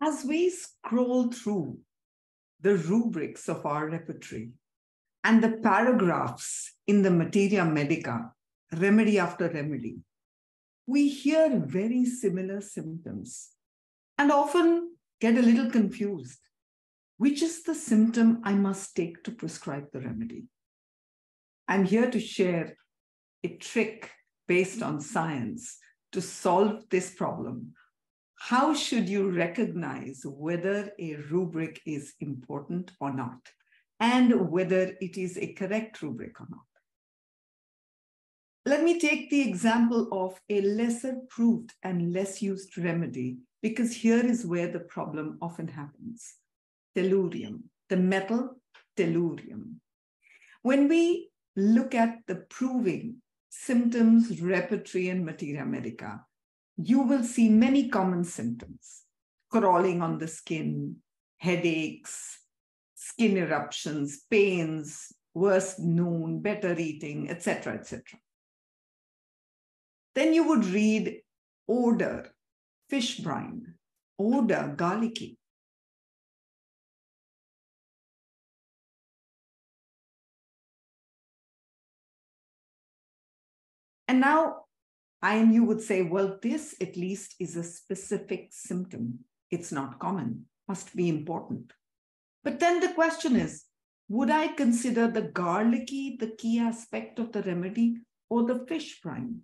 As we scroll through the rubrics of our repertory and the paragraphs in the Materia Medica, remedy after remedy, we hear very similar symptoms and often get a little confused. Which is the symptom I must take to prescribe the remedy? I'm here to share a trick based on science to solve this problem. How should you recognize whether a rubric is important or not, and whether it is a correct rubric or not? Let me take the example of a lesser proved and less used remedy, because here is where the problem often happens. Tellurium, the metal tellurium. When we look at the proving symptoms, repertory, and materia medica, you will see many common symptoms crawling on the skin, headaches, skin eruptions, pains, worse noon, better eating, etc., etc. Then you would read odor, fish brine, odor, garlicky. And now I and you would say, well, this at least is a specific symptom. It's not common, must be important. But then the question is, would I consider the garlicky the key aspect of the remedy or the fish brine?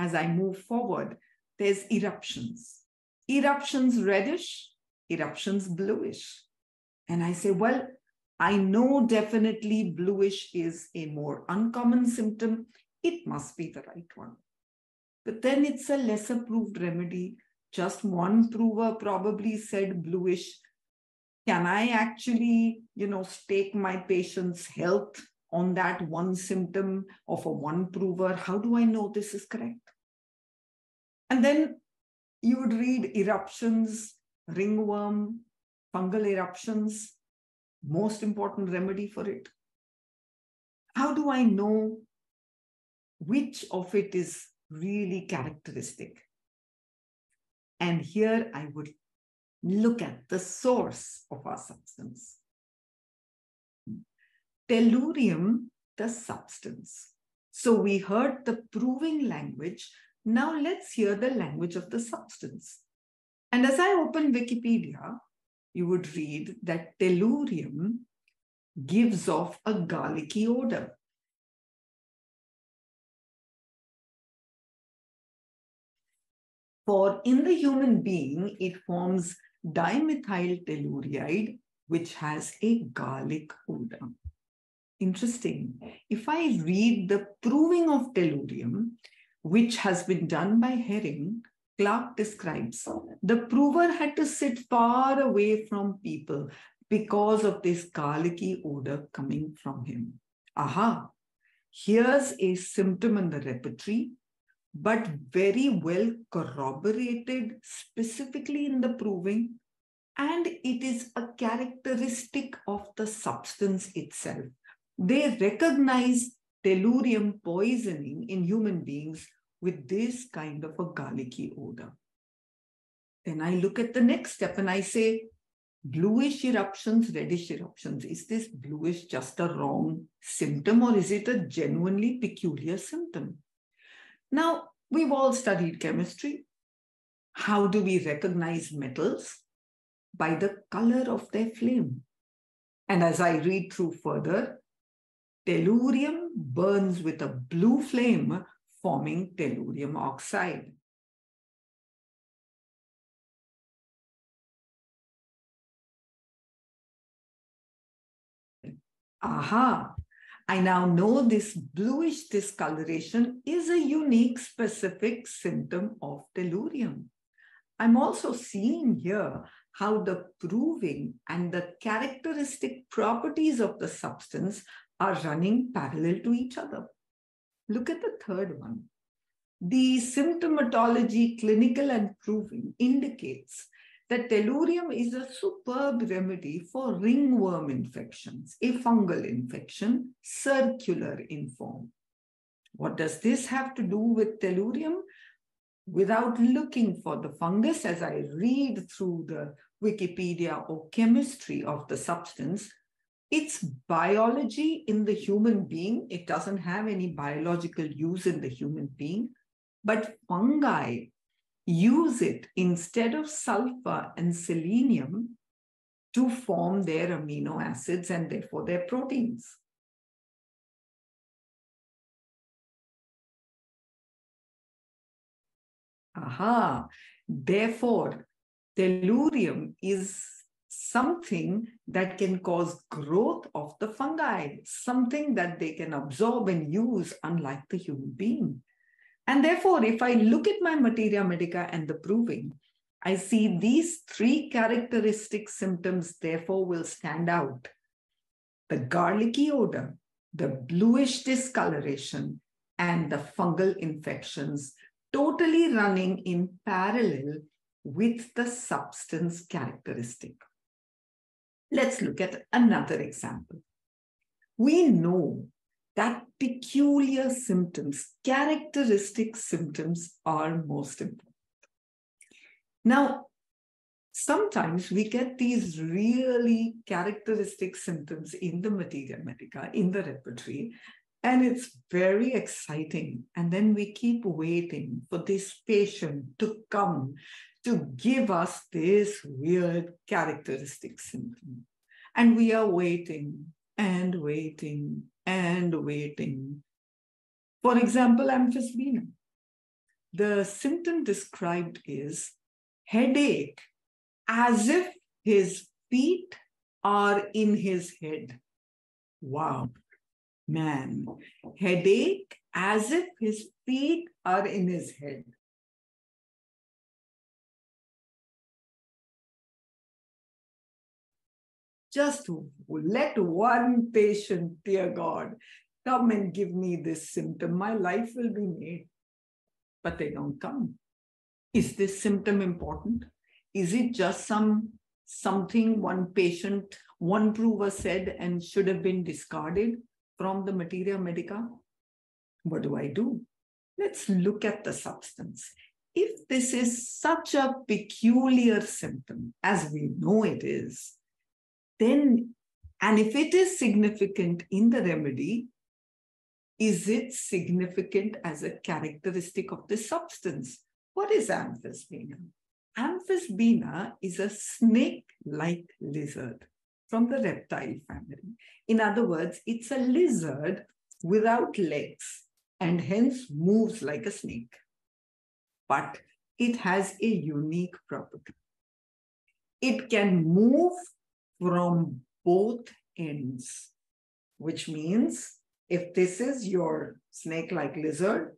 As I move forward, there's eruptions. Eruptions reddish, eruptions bluish. And I say, well, I know definitely bluish is a more uncommon symptom it must be the right one. But then it's a lesser proved remedy. Just one prover probably said bluish. Can I actually, you know, stake my patient's health on that one symptom of a one prover? How do I know this is correct? And then you would read eruptions, ringworm, fungal eruptions, most important remedy for it. How do I know which of it is really characteristic. And here I would look at the source of our substance. Tellurium, the substance. So we heard the proving language. Now let's hear the language of the substance. And as I open Wikipedia, you would read that tellurium gives off a garlicky odor. For in the human being, it forms dimethyl telluride, which has a garlic odor. Interesting. If I read the proving of tellurium, which has been done by Hering, Clarke describes the prover had to sit far away from people because of this garlicky odor coming from him. Aha, here's a symptom in the repertory but very well corroborated specifically in the proving. And it is a characteristic of the substance itself. They recognize tellurium poisoning in human beings with this kind of a garlicky odor. Then I look at the next step and I say, bluish eruptions, reddish eruptions. Is this bluish just a wrong symptom or is it a genuinely peculiar symptom? Now, we've all studied chemistry. How do we recognize metals? By the color of their flame. And as I read through further, tellurium burns with a blue flame, forming tellurium oxide. Aha, I now know this bluish discoloration is a unique specific symptom of tellurium. I'm also seeing here how the proving and the characteristic properties of the substance are running parallel to each other. Look at the third one. The symptomatology, clinical and proving indicates that tellurium is a superb remedy for ringworm infections, a fungal infection, circular in form. What does this have to do with tellurium? without looking for the fungus, as I read through the Wikipedia or chemistry of the substance, it's biology in the human being. It doesn't have any biological use in the human being, but fungi use it instead of sulfur and selenium to form their amino acids and therefore their proteins. Aha. Therefore, tellurium is something that can cause growth of the fungi, something that they can absorb and use, unlike the human being. And therefore, if I look at my materia medica and the proving, I see these three characteristic symptoms, therefore, will stand out. The garlicky odor, the bluish discoloration, and the fungal infections totally running in parallel with the substance characteristic. Let's look at another example. We know that peculiar symptoms, characteristic symptoms, are most important. Now, sometimes we get these really characteristic symptoms in the materia medica, in the repertory, and it's very exciting. And then we keep waiting for this patient to come to give us this weird characteristic symptom. And we are waiting and waiting and waiting. For example, amphisbaena. The symptom described is headache as if his feet are in his head. Wow man. Headache as if his feet are in his head. Just let one patient, dear God, come and give me this symptom. My life will be made. But they don't come. Is this symptom important? Is it just some something one patient, one prover said and should have been discarded? from the materia medica, what do I do? Let's look at the substance. If this is such a peculiar symptom, as we know it is, then, and if it is significant in the remedy, is it significant as a characteristic of the substance? What is amphisbaena? Amphisbaena is a snake-like lizard from the reptile family. In other words, it's a lizard without legs and hence moves like a snake. But it has a unique property. It can move from both ends, which means if this is your snake-like lizard,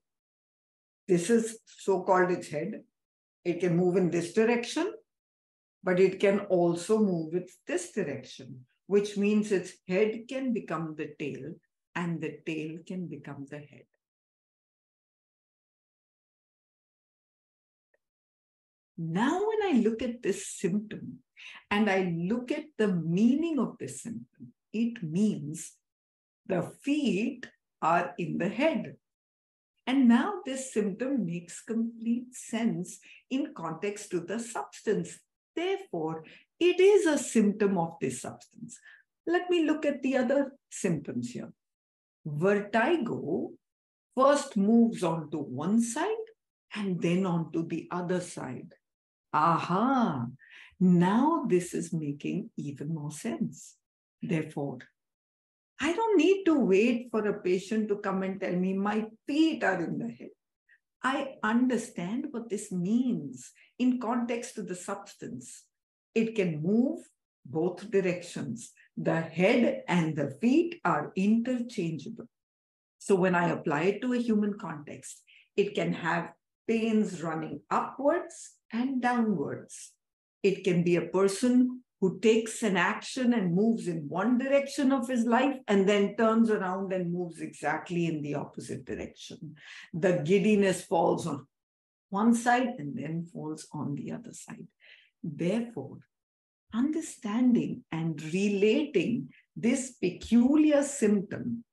this is so-called its head, it can move in this direction but it can also move with this direction, which means its head can become the tail and the tail can become the head. Now, when I look at this symptom and I look at the meaning of this symptom, it means the feet are in the head. And now this symptom makes complete sense in context to the substance Therefore, it is a symptom of this substance. Let me look at the other symptoms here. Vertigo first moves onto one side and then onto the other side. Aha! Now this is making even more sense. Therefore, I don't need to wait for a patient to come and tell me my feet are in the head. I understand what this means in context to the substance. It can move both directions. The head and the feet are interchangeable. So when I apply it to a human context, it can have pains running upwards and downwards. It can be a person who takes an action and moves in one direction of his life and then turns around and moves exactly in the opposite direction. The giddiness falls on one side and then falls on the other side. Therefore, understanding and relating this peculiar symptom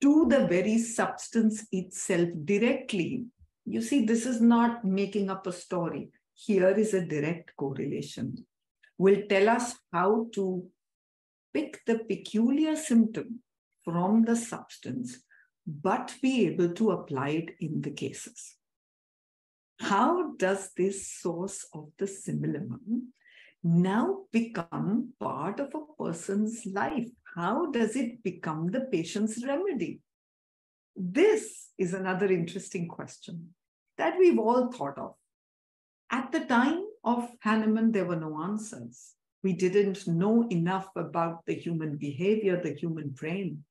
to the very substance itself directly You see, this is not making up a story. Here is a direct correlation. Will tell us how to pick the peculiar symptom from the substance, but be able to apply it in the cases. How does this source of the simillimum now become part of a person's life? How does it become the patient's remedy? This is another interesting question that we've all thought of. At the time of Hahnemann, there were no answers. We didn't know enough about the human behavior, the human brain.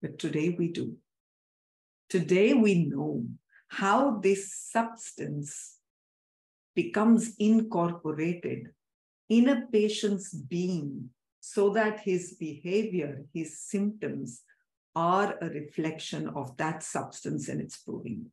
But today we do. Today we know how this substance becomes incorporated in a patient's being so that his behavior, his symptoms are a reflection of that substance and its proving.